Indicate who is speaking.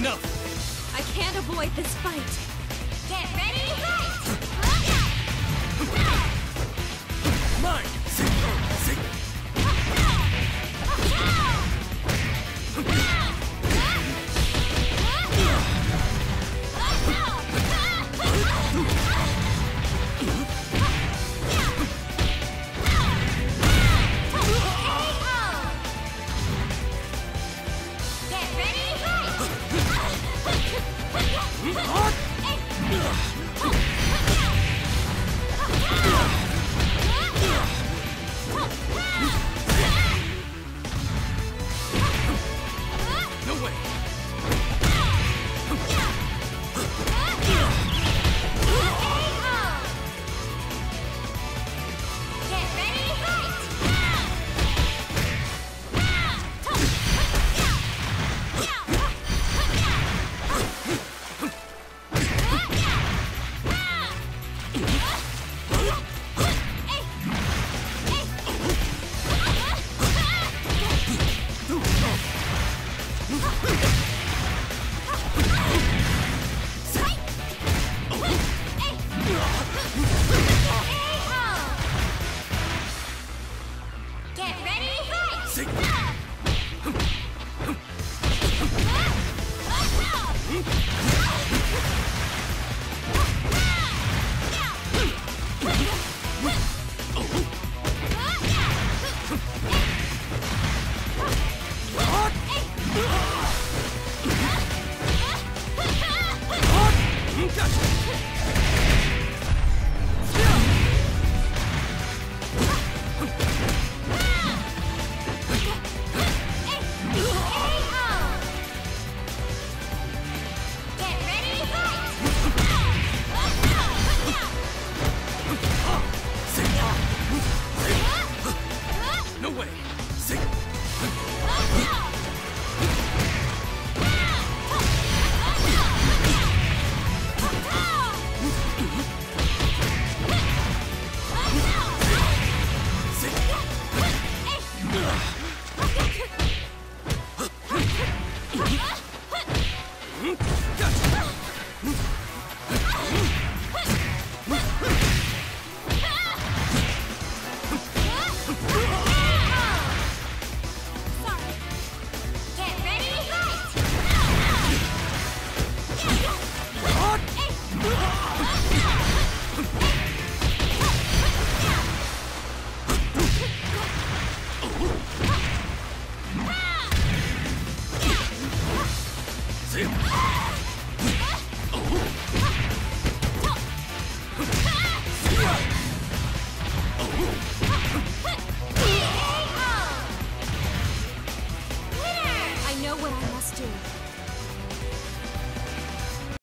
Speaker 1: No.
Speaker 2: I can't avoid this fight.
Speaker 3: Get ready, fight!
Speaker 1: Mine. Ugh.
Speaker 3: Get
Speaker 2: Yeah. Do.